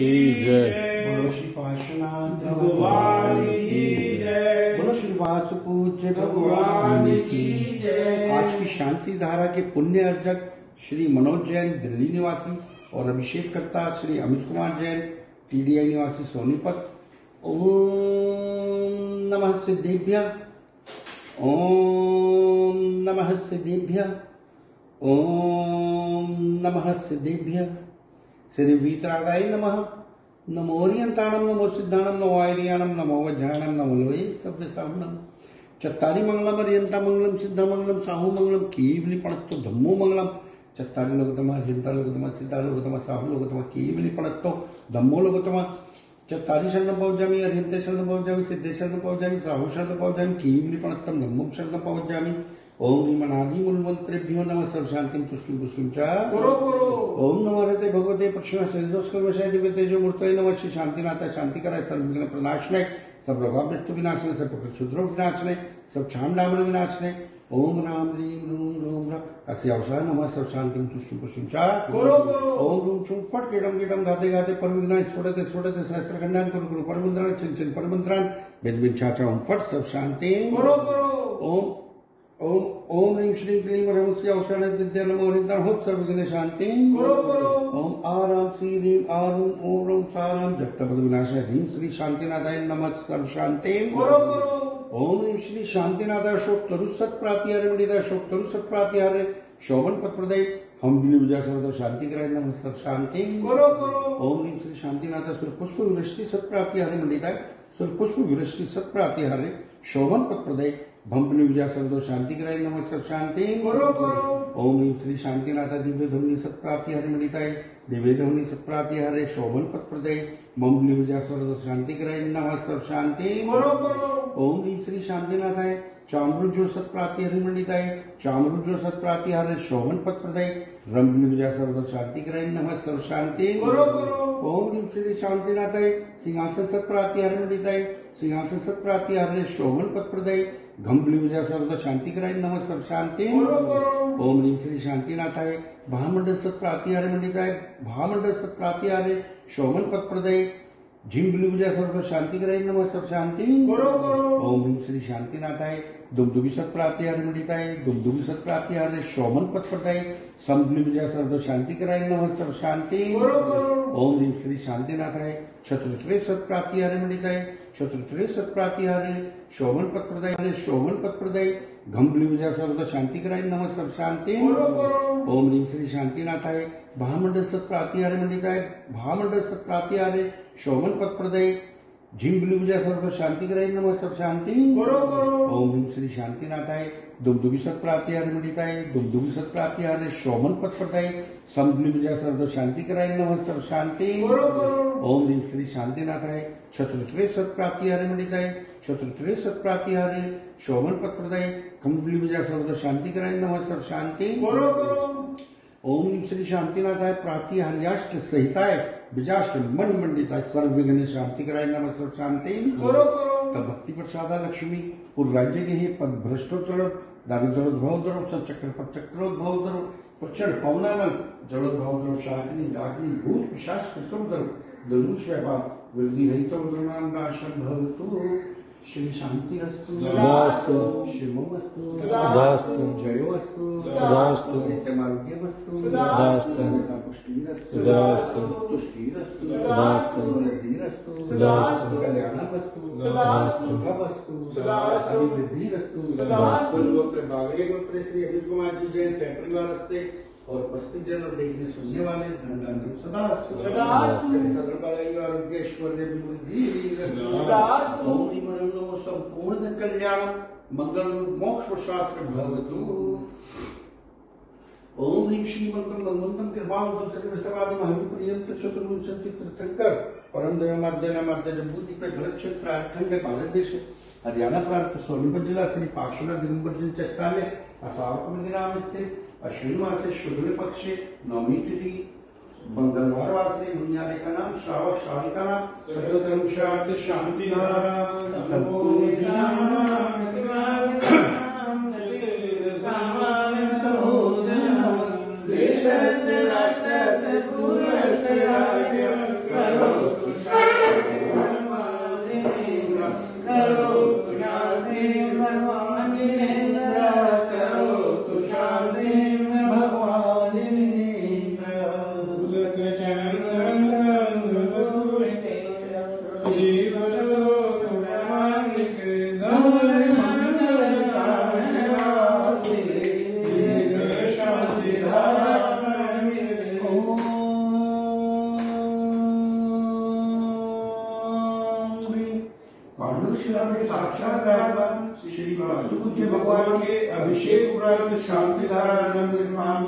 की जय। बोलो श्री पार्श्वनाथ भगवान की जय। बोलो श्री भगवान की जय। आज की शांति धारा के पुण्य अर्जक श्री मनोज जैन दिल्ली निवासी और अभिषेक करता श्री अमित कुमार जैन टीडीआई निवासी सोनीपत। ओम नमः सिद्धेभ्य। ओम नमः सिद्धेभ्य। ओम नमः सिद्धेभ्य। శని వీతరాగాయ నమ నమో ఓరియంతాణం నమో సిద్ధానం నమో ఐరియాణం నమో వజ్రాణం నమో లోయ సభ్యసాం నమో చత్తారి మంగళం అర్యంత మంగళం సిద్ధమంగళం సాహు మంగళం కేవిలి పడత్తో దమ్ము మంగళం చత్తారి లోగతమ అర్యంత లోగతమ సిద్ధ లోగతమ సాహు లోకతమ కేవలి పడత్తో ధమ్మో లోకతమ చత్తారి శరణం పౌజామి అర్యంత శరణం పౌజామి సిద్ధేశ్వరణం పవజామి సాహు శరణం పవజామి కేవిలి పడత్తం దమ్ము శరణం పవజామి ओम निमनादि नमः तुष्टिं पुष्टिं च। करो करो ओम नमो भगवते पक्षिणा शरीरोस्कर्मशाय मूर्तये नमः श्री शांतिनाथ सर्वविघ्न प्रनाशने सब विनाशने सब क्षुद्रो विनाशने सब विनाशने। ओम राम रूम रोम रा अस्य अवसर नमः सब शांतिं तुष्टिं पुष्टिं च। करो करो ओम रूम छुम फट कीडम कीडम गाते गाते स्फोटते सहस्रखंडान कुरु कुरु परमंत्रान चिन चिन बिन बिन छाचा ओम फट सब शांति करो करो ओम ओम ओम ह्रीं श्रीं क्लीं शांति। करो करो। ओम आराम श्री रीम आरुम ओम रम साराम विनाशाय ह्रीं श्री शांतिनाथाय नमः। सर्व शांति। करो करो। ओम ह्रीं श्री शांतिनाथाय शोक तरु सत प्रातिहारे शोक तरु सत प्रातिहारे शोभन पद प्रदय हम बिली विजय सर्व शांति कराय नमः। सर्व शांति। करो करो। ओम ह्रीं श्री शांतिनाथ सुर पुष्प विवृष्टि सत प्रातिहारे मिडिताय सुर पुष्प विवृष्टि सत प्रातिहारे शोभन पद प्रदय भंपनी विजय सर्दो शांति कराई नम सब शांति ओम ह्रीं श्री शांतिनाथ दिव्य ध्वनि सत्प्राप्ति हरे मणिताय दिव्य ध्वनि सत्प्राप्ति हरे शोभन पद प्रदय। भंपनी विजय सर्व शांति कराई नम सब शांति। ओम ह्रीं श्री शांतिनाथाय चामरुज्यो सत्प्राति हरि मंडिताय चामरुज्यो सत्प्राति हरे शोभन पद प्रदय विजय सर्व शांति कराय नमः सर्व शांति करो करो ओम ह्रीं श्री शांतिनाथाय सिंहासन सत्प्राति हरि मंडिताय सिंहासन सत्प्राति हरे शोभन पद प्रदय घंबली विजय सर्व शांति कराय नमः सर्व शांति ओम ह्रीं श्री शांतिनाथाय भामंडल सत्प्रातिहारे मंडिताय भामंडल सत्प्रातिहारे शोभन पद प्रदय झिंबली विजय सर्व शांति कराय नमः सर्व शांति। करो करो। ओम ह्रीं श्री शांतिनाथाय दुमदुबी सत्प्रातिहारे मंडिताय दुमदुबी सत्प्रातिहारे शोभन पद प्रदय समदली विजय सर्व शांति कराए नमः सर्व शांति। ओम ह्रीं श्री शांतिनाथाय चतुर्थे सत्प्रातिहारे मंडिताय चतुर्थे सत्प्रातिहारे शोभन पद प्रदय शोभन पद प्रदय घंबली विजय सर्व शांति कराय नमः सर्व शांति। ओम ह्रीं श्री शांतिनाथाय भामंडल सत्प्रातिहारे मंडिताय भामंडल सत्प्रातिहारे शोभन पद प्रदय झिंबली विजय सर्व शांति कराय नमः सर्व शांति। करो करो। ओम श्री शांतिनाथाय दुमदुबी सत्प्रातिहारे मंडिताय दुमदुबी सत्प्रातिहारे शोभन पद प्रदय समदली विजय सर्व शांति कराय नमः सर्व शांति। करो करो। ओम ह्रीं श्री शांतिनाथाय चतुर्थे सत्प्रातिहारे मंडिताय चतुर्थे सत्प्रातिहारे शोभन पद प्रदय कंबली विजय सर्व शांति कराय नमः सर्व शांति। करो करो। ओम श्री शांतिनाथाय प्रातिहार्याष्ट सहिताय विजाष्ट मन मंडिताय सर्व विघ्न शांति कराय नमः सर्व शांति करो करो तब भक्ति प्रसादा लक्ष्मी पुर राज्य के हे पद भ्रष्टोत्तर दारिद्रोद्भव दरो सब चक्र पर चक्रोद्भव दरो प्रचंड पवनानल जलोद्भव दरो शाकिनी डाकिनी भूत पिशाच कृतम दरो धनुष व्यापार वृद्धि रहित उद्रणाम नाशम भवतु। श्री शांति रस्तु शिवमस्तु तदास्तु। जयोस्तु तदास्तु। नित्यमारुत्यमस्तु तदास्तु। पुष्टिरस्तु तदास्तु। तुष्टिरस्तु तदास्तु। समृद्धिरस्तु तदास्तु। कल्याणमस्तु तदास्तु। सुखमस्तु तदास्तु। अभिवृद्धिरस्तु तदास्तु। गोत्र बागड़े गोत्र श्री अनिल कुमार जी जैन सहपरिवार हस्ते और उपस्थित जन और देखने सुनने वाले धन सदास्तु सदास्तु। सर्वबलाई आरोग्य ऐश्वर्य निमरम नमो संपूर्ण कल्याणम मंगल मोक्ष शास्त्र भवतु ओम ह्रीं श्रीमंतम भगवंतम कृपावंतम सर्व सवादि महाविपर्यंत चतुर्विंशति तीर्थंकर परम दया माध्य माध्य जम्बूति पे भरत क्षेत्र झारखंड भारत देश हरियाणा प्रांत सोनीपत जिला श्री पार्श्वनाथ दिगंबर जी चक्काले असावक ग्राम स्थित अश्विन मासे शुक्ल पक्षे नवमी तिथि मंगलवार वासरे मुन्यारे का नाम श्रावक श्राविका नाम सकल धर्म शांति शांति मनुष्य में साक्षात्कार श्री वासुपूज्य भगवान के अभिषेक उपरांत शांति धारा निर्माण